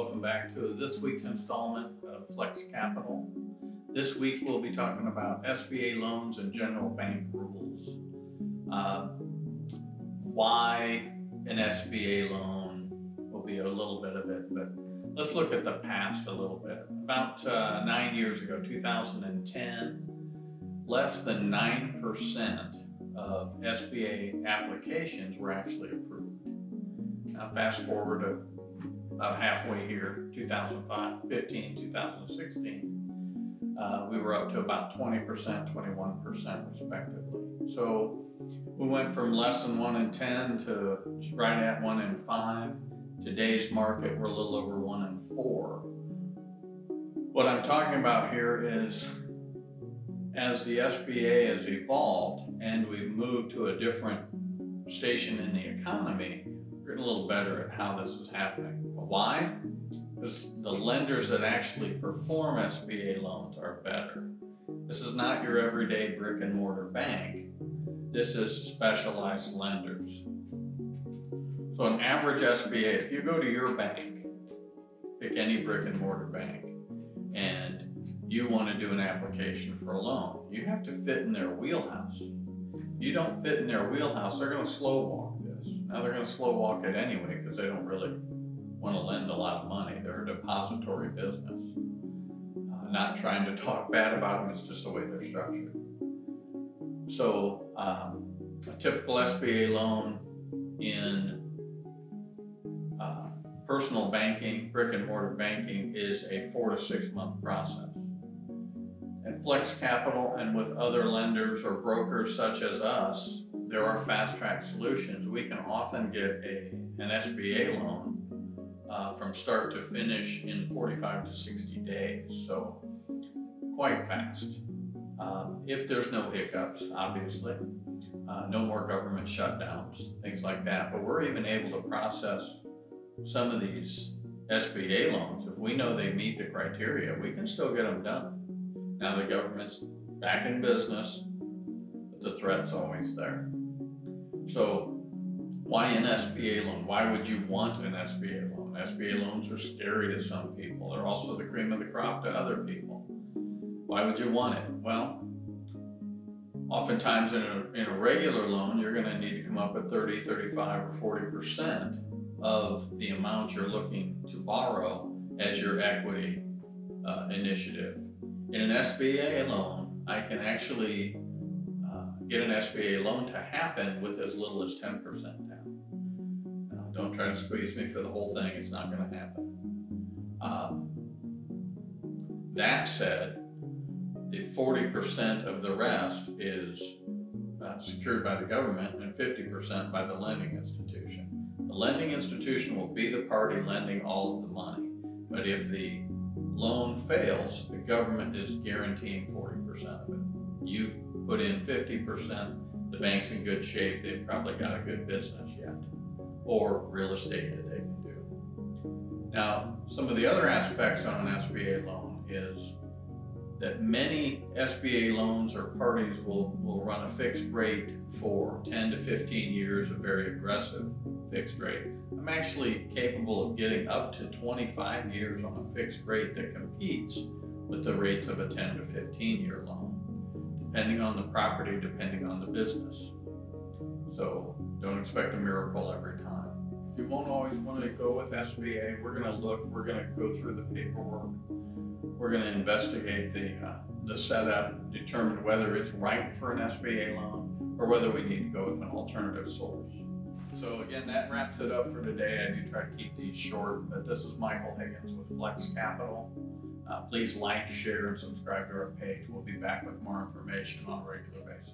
Welcome back to this week's installment of Flex Capital. This week we'll be talking about SBA loans and general bank rules. Uh, why an SBA loan will be a little bit of it, but let's look at the past a little bit. About uh, nine years ago, 2010, less than 9% of SBA applications were actually approved. Now, fast forward to about halfway here, 2005, 15, 2016, uh, we were up to about 20%, 21% respectively. So we went from less than one in 10 to right at one in five. Today's market, we're a little over one in four. What I'm talking about here is as the SBA has evolved and we've moved to a different station in the economy, getting a little better at how this is happening. Why? Because the lenders that actually perform SBA loans are better. This is not your everyday brick and mortar bank. This is specialized lenders. So an average SBA, if you go to your bank, pick any brick and mortar bank, and you want to do an application for a loan, you have to fit in their wheelhouse. You don't fit in their wheelhouse, they're going to slow walk. Now they're going to slow walk it anyway because they don't really want to lend a lot of money. They're a depository business. Uh, not trying to talk bad about them, it's just the way they're structured. So, um, a typical SBA loan in uh, personal banking, brick and mortar banking, is a four to six month process. And Flex Capital and with other lenders or brokers such as us, there are fast track solutions. We can often get a, an SBA loan uh, from start to finish in 45 to 60 days. So quite fast. Um, if there's no hiccups, obviously, uh, no more government shutdowns, things like that. But we're even able to process some of these SBA loans. If we know they meet the criteria, we can still get them done. Now the government's back in business, the threat's always there. So why an SBA loan? Why would you want an SBA loan? SBA loans are scary to some people. They're also the cream of the crop to other people. Why would you want it? Well, oftentimes in a, in a regular loan, you're going to need to come up with 30, 35, or 40% of the amount you're looking to borrow as your equity uh, initiative. In an SBA loan, I can actually get an SBA loan to happen with as little as 10% down. Don't try to squeeze me for the whole thing. It's not going to happen. Um, that said, the 40% of the rest is uh, secured by the government and 50% by the lending institution. The lending institution will be the party lending all of the money. But if the loan fails, the government is guaranteeing 40% of it. You've put in 50%, the bank's in good shape, they've probably got a good business yet or real estate that they can do. Now, some of the other aspects on an SBA loan is that many SBA loans or parties will, will run a fixed rate for 10 to 15 years, a very aggressive fixed rate. I'm actually capable of getting up to 25 years on a fixed rate that competes with the rates of a 10 to 15 year loan, depending on the property, depending on the business. So don't expect a miracle every time. You won't always want to go with SBA. We're going to look, we're going to go through the paperwork. We're going to investigate the, uh, the setup, determine whether it's right for an SBA loan or whether we need to go with an alternative source. So again, that wraps it up for today. I do try to keep these short, but this is Michael Higgins with Flex Capital. Uh, please like, share, and subscribe to our page. We'll be back with more information on a regular basis.